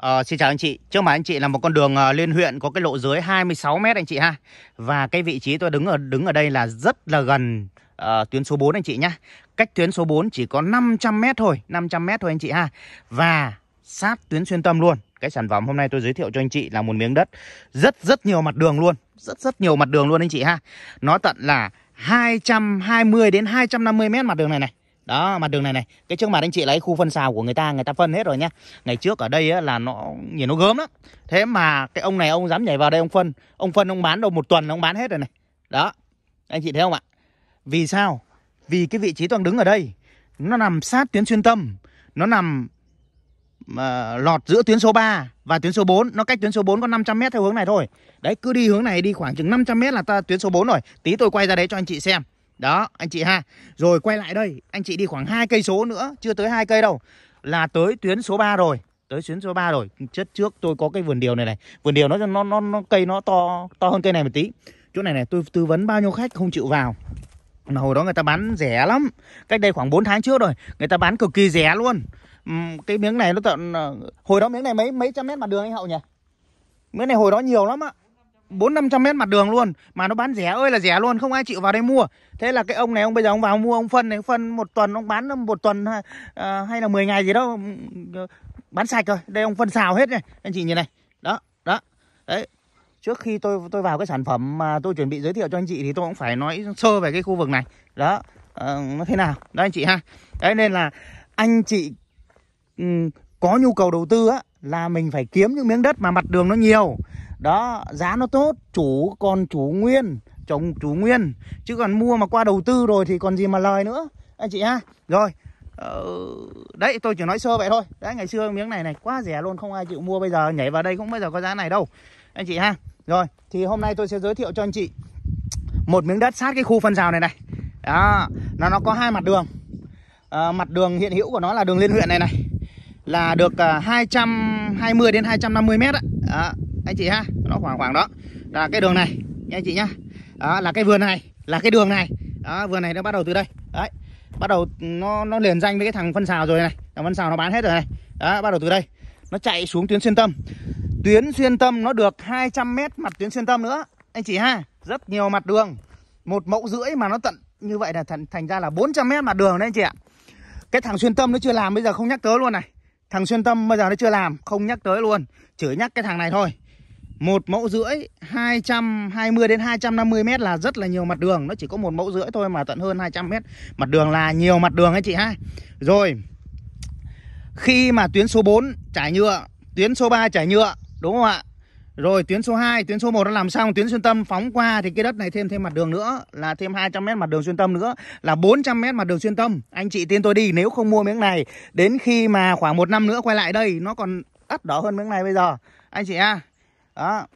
À, xin chào anh chị. Trước mặt anh chị là một con đường ờ, uh, lên huyện có cái lộ dưới 26 m anh chị ha. Và cái vị trí tôi đứng ở đứng ở đây là rất là gần uh, tuyến số 4 anh chị nhá. Cách tuyến số 4 chỉ có 500 m thôi, 500 m thôi anh chị ha. Và sát tuyến xuyên tâm luôn. Cái sản phẩm hôm nay tôi giới thiệu cho anh chị là một miếng đất rất rất nhiều mặt đường luôn, rất rất nhiều mặt đường luôn anh chị ha. Nó tận là 220 đến 250 m mặt đường này này. Đó mặt đường này này Cái trước mặt anh chị lấy khu phân xào của người ta Người ta phân hết rồi nhá. Ngày trước ở đây á, là nó nhìn nó gớm lắm. Thế mà cái ông này ông dám nhảy vào đây ông phân. Ông phân ông bán đâu một tuần ông bán hết rồi này. Đó Anh chị thấy không ạ? Vì sao? Vì cái vị trí toàn đứng ở đây Nó nằm sát tuyến xuyên tâm Nó nằm uh, lọt giữa tuyến số 3 và tuyến số 4 Nó cách tuyến số 4 có 500m theo hướng này thôi. Đấy cứ đi hướng này đi khoảng chừng 500m là ta tuyến số 4 rồi. Tí tôi quay ra đấy cho anh chị xem đó, anh chị ha. Rồi quay lại đây, anh chị đi khoảng hai cây số nữa, chưa tới hai cây đâu. Là tới tuyến số 3 rồi, tới tuyến số 3 rồi. Chất trước tôi có cái vườn điều này này. Vườn điều nó nó nó, nó cây nó to to hơn cây này một tí. Chỗ này này tôi tư vấn bao nhiêu khách không chịu vào. Mà hồi đó người ta bán rẻ lắm. Cách đây khoảng 4 tháng trước rồi, người ta bán cực kỳ rẻ luôn. cái miếng này nó tận ờ, hồi đó miếng này mấy mấy trăm mét mặt đường anh Hậu nhỉ? Miếng này hồi đó nhiều lắm ạ bốn năm trăm mét mặt đường luôn. Mà nó bán rẻ ơi là rẻ luôn không ai chịu vào đây mua. Thế là cái ông này ông bây giờ ông vào mua ông phân này phân một tuần ông bán một tuần uh, hay là 10 ngày gì đó ờ, bán sạch rồi. Đây ông phân xào hết này anh chị nhìn này. Đó đó. Đấy. Trước khi tôi tôi vào cái sản phẩm mà tôi chuẩn bị giới thiệu cho anh chị thì tôi cũng phải nói sơ về cái khu vực này. Đó. Uh, nó thế nào? Đó anh chị ha. Đấy nên là anh chị um, có nhu cầu đầu tư á là mình phải kiếm những miếng đất mà mặt đường nó nhiều đó giá nó tốt chủ còn chủ nguyên trồng chủ nguyên. Chứ còn mua mà qua đầu tư rồi thì còn gì mà lời nữa. Anh chị ha. Rồi ờ, đấy tôi chỉ nói sơ vậy thôi. Đấy ngày xưa miếng này này quá rẻ luôn không ai chịu mua bây giờ. Nhảy vào đây không bao giờ có giá này đâu. Anh chị ha. Rồi thì hôm nay tôi sẽ giới thiệu cho anh chị một miếng đất sát cái khu phân rào này này. Đó nó nó có hai mặt đường. À, mặt đường hiện hữu của nó là đường liên huyện này này. Là được ờ, uh, 220 đến 250 mét ạ. đó anh chị ha nó khoảng khoảng đó. Là cái đường này nha anh chị nhá. Đó là cái vườn này là cái đường này. Đó vườn này nó bắt đầu từ đây. Đấy bắt đầu nó nó liền danh với cái thằng phân xào rồi này. Thằng phân xào nó bán hết rồi này. Đó bắt đầu từ đây. Nó chạy xuống tuyến xuyên tâm. Tuyến xuyên tâm nó được 200 mét mặt tuyến xuyên tâm nữa. Anh chị ha rất nhiều mặt đường. Một mẫu rưỡi mà nó tận như vậy là thành, thành ra là 400 mét mặt đường đấy anh chị ạ. Cái thằng xuyên tâm nó chưa làm bây giờ không nhắc tới luôn này. Thằng xuyên tâm bây giờ nó chưa làm không nhắc tới luôn. Chỉ nhắc cái thằng này thôi một mẫu rưỡi 220 đến 250 mét là rất là nhiều mặt đường. Nó chỉ có một mẫu rưỡi thôi mà tận hơn 200 mét. Mặt đường là nhiều mặt đường anh chị ha. Rồi Khi mà tuyến số 4 trải nhựa Tuyến số 3 trải nhựa Đúng không ạ? Rồi tuyến số 2, tuyến số 1 đã làm xong Tuyến xuyên tâm phóng qua thì cái đất này thêm thêm mặt đường nữa Là thêm 200 mét mặt đường xuyên tâm nữa Là 400 mét mặt đường xuyên tâm. Anh chị tin tôi đi nếu không mua miếng này Đến khi mà khoảng một năm nữa quay lại đây Nó còn đắt đỏ hơn miếng này bây giờ. Anh chị ha đó.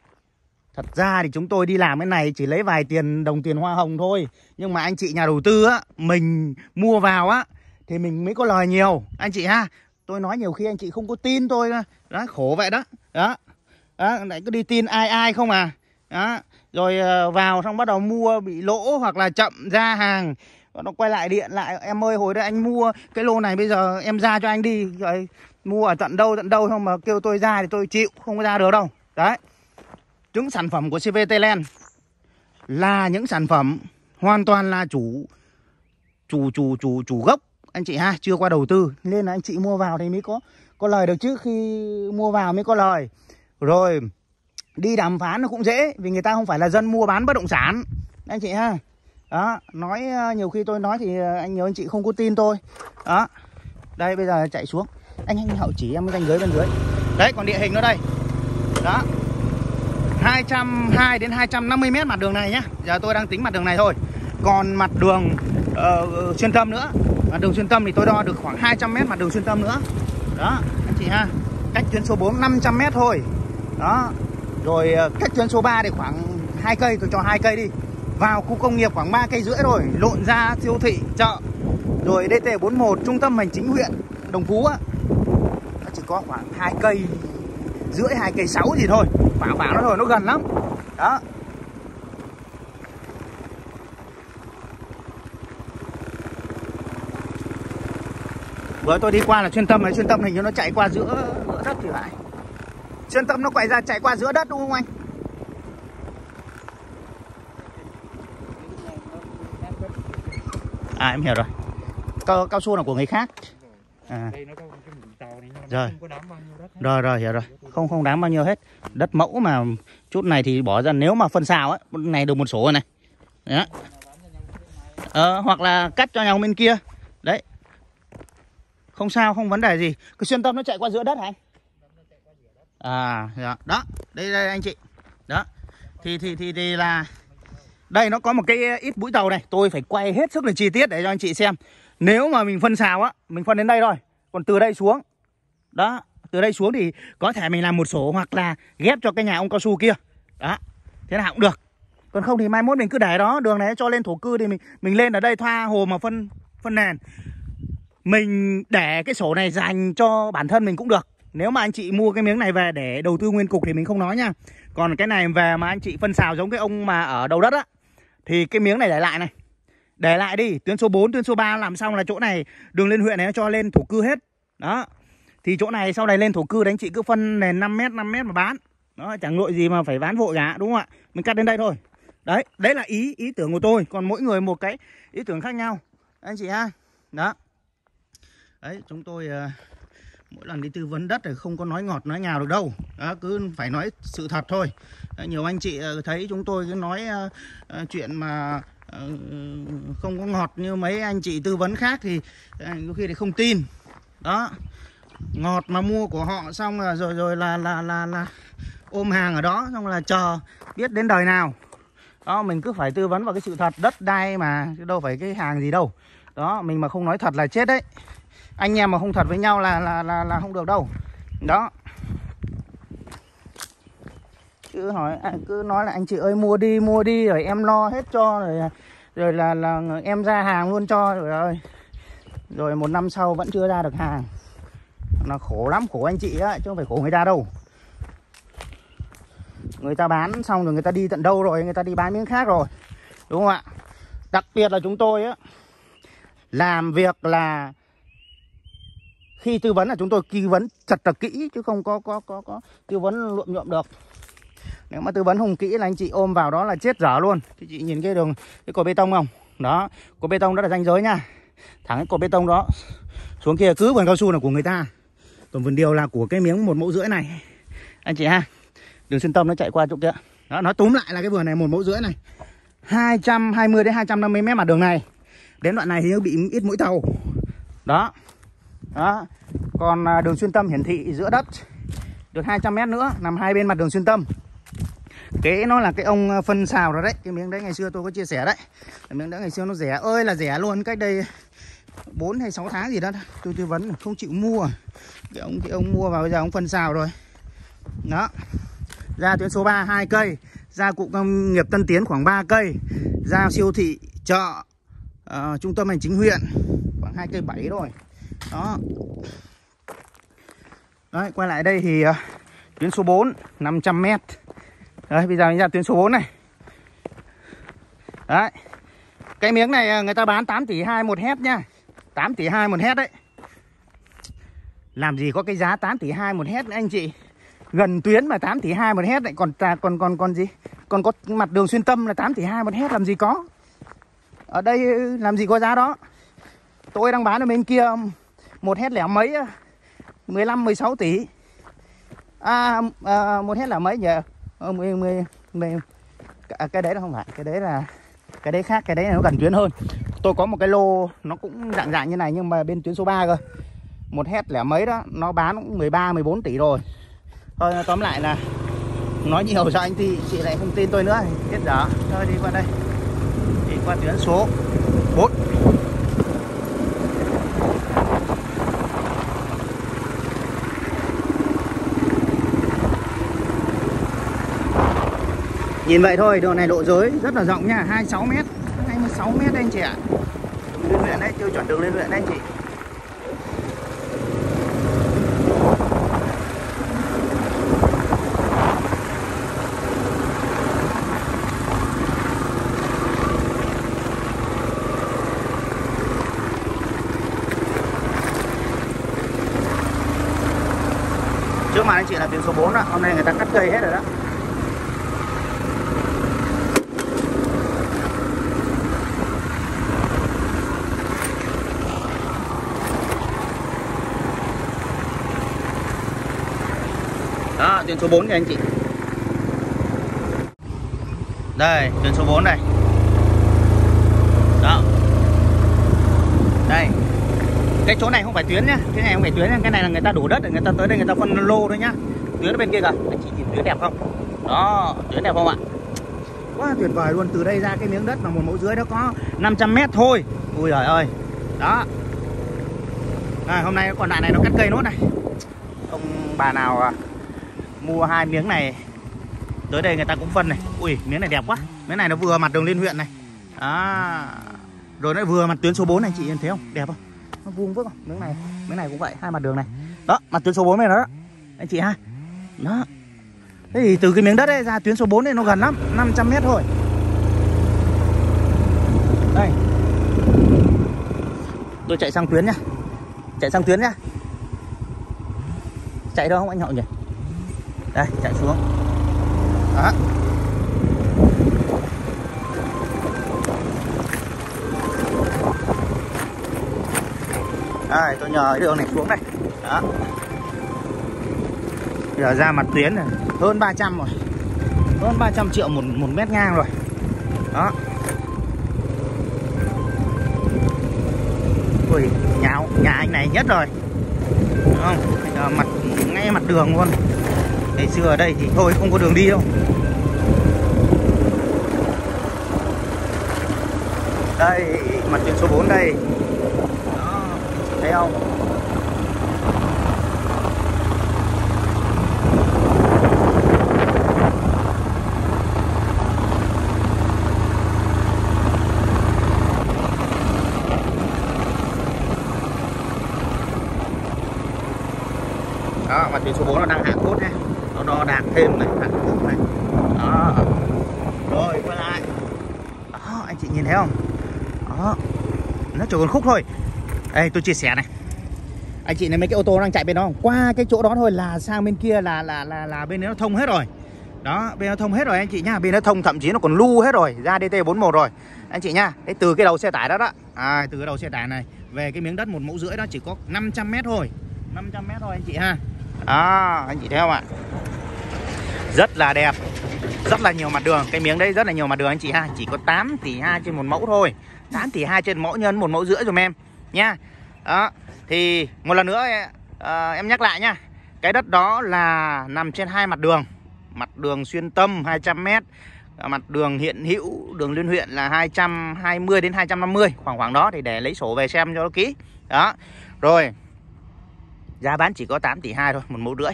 Thật ra thì chúng tôi đi làm cái này chỉ lấy vài tiền đồng tiền hoa hồng thôi. Nhưng mà anh chị nhà đầu tư á Mình mua vào á Thì mình mới có lời nhiều. Anh chị ha Tôi nói nhiều khi anh chị không có tin tôi Đó khổ vậy đó. Đó. Đó, lại cứ đi tin ai ai không à. Đó. Rồi ờ, vào xong bắt đầu mua bị lỗ hoặc là chậm ra hàng. Nó quay lại điện lại em ơi hồi đấy anh mua cái lô này bây giờ em ra cho anh đi. Rồi mua ở tận đâu tận đâu? Không mà kêu tôi ra thì tôi chịu không có ra được đâu. Đấy những sản phẩm của CVT Land là những sản phẩm hoàn toàn là chủ chủ chủ chủ chủ gốc. Anh chị ha, chưa qua đầu tư, nên là anh chị mua vào thì mới có có lời được chứ. Khi mua vào mới có lời. Rồi, đi đàm phán nó cũng dễ, vì người ta không phải là dân mua bán bất động sản. Anh chị ha. Đó, nói ờ, nhiều khi tôi nói thì ờ, anh, nhiều anh chị không có tin tôi. Đó. Đây, bây giờ chạy xuống. Anh anh hậu chỉ em danh giới bên dưới. Đấy, còn địa hình nó đây. Đó. 220 đến 250 mét mặt đường này nhé Giờ tôi đang tính mặt đường này thôi. Còn mặt đường uh, xuyên tâm nữa. Mặt đường xuyên tâm thì tôi đo được khoảng 200 mét mặt đường xuyên tâm nữa. Đó anh chị ha. Cách tuyến số 4 500 mét thôi. Đó. Rồi uh, cách tuyến số 3 thì khoảng hai cây tôi cho hai cây đi. Vào khu công nghiệp khoảng 3 cây rưỡi rồi Lộn ra siêu thị chợ. Rồi DT41 trung tâm hành chính huyện Đồng Phú á. Nó chỉ có khoảng hai cây rưỡi hai cây sáu gì thôi phả phả nó thôi nó gần lắm đó vừa tôi đi qua là chuyên tâm này chuyên tâm hình như nó chạy qua giữa, giữa đất thì phải Xuyên tâm nó quay ra chạy qua giữa đất đúng không anh? À em hiểu rồi. Cao, cao su là của người khác. À. Rồi. Rồi rồi hiểu rồi. Không không đáng bao nhiêu hết. Đất mẫu mà chút này thì bỏ ra nếu mà phân xào á, này được một số rồi này. Đó. Ờ, hoặc là cắt cho nhau bên kia. Đấy. Không sao, không vấn đề gì. Cái xuyên tâm nó chạy qua giữa đất hả anh? À, dạ. đó. Đây đây anh chị. Đó. Thì thì thì thì là đây nó có một cái ít mũi tàu này, tôi phải quay hết sức là chi tiết để cho anh chị xem. Nếu mà mình phân xào á, mình phân đến đây thôi. Còn từ đây xuống. Đó, từ đây xuống thì có thể mình làm một sổ hoặc là ghép cho cái nhà ông cao su kia. Đó. Thế nào cũng được. Còn không thì mai mốt mình cứ để đó, đường này cho lên thổ cư thì mình mình lên ở đây thoa hồ mà phân phân nền. Mình để cái sổ này dành cho bản thân mình cũng được. Nếu mà anh chị mua cái miếng này về để đầu tư nguyên cục thì mình không nói nha. Còn cái này về mà anh chị phân xào giống cái ông mà ở đầu đất á thì cái miếng này để lại này. Để lại đi, tuyến số 4, tuyến số 3 làm xong là chỗ này đường lên huyện này nó cho lên thổ cư hết. Đó. Thì chỗ này sau này lên thổ cư đấy anh chị cứ phân nền 5 m 5 m mà bán. Đó, chẳng nội gì mà phải bán vội cả, đúng không ạ? Mình cắt đến đây thôi. Đấy, đấy là ý ý tưởng của tôi, còn mỗi người một cái ý tưởng khác nhau. Anh chị ha. Đó. Đấy, chúng tôi uh, mỗi lần đi tư vấn đất thì không có nói ngọt nói ngào được đâu đó, cứ phải nói sự thật thôi đó, nhiều anh chị ờ, thấy chúng tôi cứ nói uh, uh, chuyện mà uh, không có ngọt như mấy anh chị tư vấn khác thì uh, có khi thì không tin đó ngọt mà mua của họ xong là rồi rồi là là là là ôm hàng ở đó xong là chờ biết đến đời nào. Đó mình cứ phải tư vấn vào cái sự thật đất đai mà chứ đâu phải cái hàng gì đâu. Đó mình mà không nói thật là chết đấy. Anh em mà không thật với nhau là là là, là không được đâu. Đó. Cứ hỏi à, cứ nói là anh chị ơi mua đi mua đi rồi em lo hết cho rồi rồi là là em ra hàng luôn cho rồi rồi rồi một năm sau vẫn chưa ra được hàng nó khổ lắm, khổ anh chị á, chứ không phải khổ người ta đâu. Người ta bán xong rồi người ta đi tận đâu rồi, người ta đi bán miếng khác rồi. Đúng không ạ? Đặc biệt là chúng tôi á, làm việc là khi tư vấn là chúng tôi tư vấn chặt là kỹ, chứ không có có có có tư vấn luộm nhuộm được. Nếu mà tư vấn không kỹ là anh chị ôm vào đó là chết dở luôn. Thì chị nhìn cái đường, cái cột bê tông không? Đó, cột bê tông đó là ranh giới nha. Thẳng cái cột bê tông đó xuống kia cứ vườn cao su là của người ta còn vườn điều là của cái miếng một mẫu rưỡi này. Anh chị ha đường xuyên tâm nó chạy qua chỗ kia. Đó nói túm lại là cái vườn này một mẫu rưỡi này. 220 đến 250 mét mặt đường này. Đến đoạn này thì nó bị ít mũi tàu. Đó. Đó. Còn à, đường xuyên tâm hiển thị giữa đất. Được 200 mét nữa nằm hai bên mặt đường xuyên tâm. Kế nó là cái ông à, phân xào rồi đấy. Cái miếng đấy ngày xưa tôi có chia sẻ đấy. Cái miếng đấy ngày xưa nó rẻ. Ơi là rẻ luôn. Cách đây 4 hay 6 tháng gì đó tôi tư vấn không chịu mua. Cái ông cái ông mua vào bây giờ ông phân xào rồi. Đó. Ra tuyến số 3 hai cây. Ra cụm công nghiệp Tân Tiến khoảng 3 cây. Ra siêu thị chợ uh, trung tâm hành chính huyện khoảng hai cây bảy rồi. Đó. Đấy quay lại đây thì uh, tuyến số 4 500 m đấy bây giờ mình ra tuyến số 4 này. Đấy. Cái miếng này ờ, người ta bán 8 tỷ 2 một hecta nha. 8 tỷ 2 một hecta đấy. Làm gì có cái giá 8 tỷ 2 một hecta anh chị? Gần tuyến mà 8 tỷ 2 một hecta lại còn còn còn còn gì? Còn có mặt đường xuyên tâm là 8 tỷ 2 một hecta làm gì có? Ở đây làm gì có giá đó? Tôi đang bán ở bên kia một hết lẻ mấy 15 16 tỷ. À, à một hết là mấy nhỉ? 10, 10, 10, cái đấy là không phải cái đấy là cái đấy khác cái đấy nó gần tuyến hơn tôi có một cái lô nó cũng dạng dạng như này nhưng mà bên tuyến số 3 cơ. Một hét lẻ mấy đó nó bán cũng 13 14 tỷ rồi. Thôi tóm lại là nói nhiều cho anh thì chị lại không tin tôi nữa. Hết giờ thôi đi qua đây. Đi qua tuyến số 4 Nhìn vậy thôi, đường này lộ giới rất là rộng nha, 26 mét. 26 mét đây anh chị ạ. Đường lên huyện đấy, tiêu chuẩn đường liên huyện đấy anh chị. trước mặt anh chị là tuyến số 4 ạ hôm nay người ta cắt cây hết rồi đó đó tuyến số 4 nha anh chị. Đây tuyến số 4 này. Đó. Đây. Cái chỗ này không phải tuyến nhá. Cái này không phải tuyến nhá. cái này là người ta đổ đất để người ta tới đây người ta phân lô thôi nhá. Tuyến ở bên kia kìa. Anh chị nhìn tuyến đẹp không? Đó tuyến đẹp không ạ? Quá tuyệt vời luôn. Từ đây ra cái miếng đất mà một mẫu dưới đó có 500 mét thôi. Ui giời ơi. Đó. À, hôm nay còn đoạn này nó cắt cây nốt này. Ông bà nào à, mua hai miếng này. Tới đây người ta cũng phân này. Ui miếng này đẹp quá. Miếng này nó vừa mặt đường liên huyện này. À, rồi nó vừa mặt tuyến số 4 này chị nhìn thấy không? Đẹp không? Nó vuông vức không? Miếng này miếng này cũng vậy hai mặt đường này. Đó mặt tuyến số 4 này đó. Anh chị ha. Đó. Thế thì từ cái miếng đất ấy ra tuyến số 4 này nó gần lắm 500 mét thôi. Đây. Tôi chạy sang tuyến nhá. Chạy sang tuyến nhá. Chạy đâu không anh họ nhỉ? Đây chạy xuống. Đó. Đây tôi nhờ cái đường này xuống đây. Đó. Giờ ra mặt tuyến này hơn 300 rồi. Hơn 300 triệu một một mét ngang rồi. Đó. Ui nhà nhà anh này nhất rồi. Đúng không? Giờ mặt ngay mặt đường luôn ngày xưa ở đây thì thôi, không có đường đi đâu. Đây, mặt tuyến số 4 đây. Đó, thấy không? Đó, mặt tiền số 4 nó đang hạ cốt ha nó đo đạc thêm này thẳng cốt này. Đó. Rồi quay lại. Đó anh chị nhìn thấy không? Đó. Nó chỉ còn khúc thôi. Đây tôi chia sẻ này. Anh chị này mấy cái ô tô đang chạy bên đó không? qua cái chỗ đó thôi là sang bên kia là là là là bên đấy nó thông hết rồi. Đó bên nó thông hết rồi anh chị nhá. Bên nó thông thậm chí nó còn lưu hết rồi. Ra dt 41 rồi. Anh chị nhá đấy từ cái đầu xe tải đó đó. À, từ cái đầu xe tải này. Về cái miếng đất một mẫu rưỡi đó chỉ có 500 mét thôi. 500 mét thôi anh chị ha. Đó anh chị thấy không ạ? Rất là đẹp. Rất là nhiều mặt đường. Cái miếng đấy rất là nhiều mặt đường anh chị ha. Chỉ có 8 tỷ 2 trên một mẫu thôi. 8 tỷ 2 trên mẫu nhân một mẫu rưỡi dùm em. Nha. Đó. Thì một lần nữa à, em nhắc lại nha. Cái đất đó là nằm trên hai mặt đường. Mặt đường xuyên tâm 200m mặt đường hiện hữu đường liên huyện là 220 đến 250 khoảng khoảng đó thì để lấy sổ về xem cho nó kỹ. Đó. Rồi. Giá bán chỉ có 8 tỷ 2 thôi một mẫu rưỡi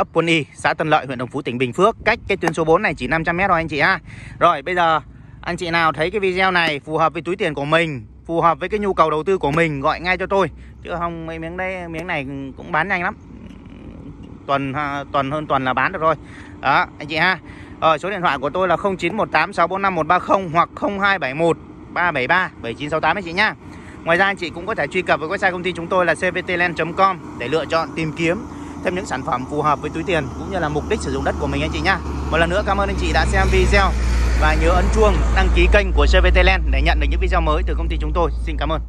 ấp Quân Y xã Tân Lợi huyện Đồng Phú tỉnh Bình Phước. Cách cái tuyến số 4 này chỉ 500m thôi anh chị ha. Rồi bây giờ anh chị nào thấy cái video này phù hợp với túi tiền của mình phù hợp với cái nhu cầu đầu tư của mình gọi ngay cho tôi. Chứ không mấy miếng đây miếng này cũng bán nhanh lắm. Tuần à, tuần hơn tuần là bán được rồi. Đó anh chị ha. Ờ, số điện thoại của tôi là 0918645130 hoặc 0271 373 7968 anh chị nhá. Ngoài ra anh chị cũng có thể truy cập với website công ty chúng tôi là cvtland.com để lựa chọn tìm kiếm thêm những sản phẩm phù hợp với túi tiền cũng như là mục đích sử dụng đất của mình anh chị nhá. Một lần nữa cảm ơn anh chị đã xem video và nhớ ấn chuông, đăng ký kênh của CVT Land để nhận được những video mới từ công ty chúng tôi. Xin cảm ơn.